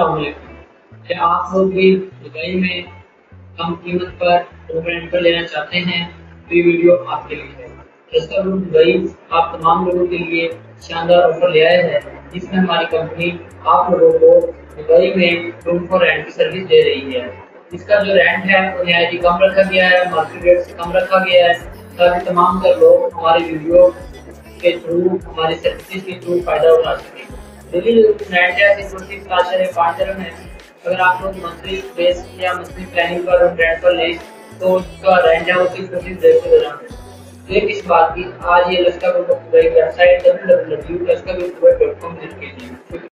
क्या आप लोग भी दुबई में कम कीमत पर रूम रेंट पर लेना चाहते हैं? तो ये वीडियो आपके लिए है। रस्ता रूम दुबई, आप तमाम लोगों के लिए शानदार ऑफ़र ले आए हैं। जिसमें हमारी कंपनी आप लोगों को दुबई में रूम फॉर रेंट की सर्विस दे रही है। इसका जो रेंट है, वो नहायत कम रखा गया है मार्केट रेट से कम रखा गया है। ताकि तमाम लोग हमारे वीडियो के थ्रू हमारी सर्विसेज़ के थ्रू फ़ायदा उठा सकें। दिल्ली रेंट है सिक्योरिटी क्लास पाँच दरम है अगर आप लोग मंथली बेस या मंथली प्लानिंग पर ब्रांड पर लें तो उसका रेंट है उसकी पच्चीस डेढ़ सौ दरम है ये किस बात की? आज ये लस्का website W W W Laska dot com visit कीजिए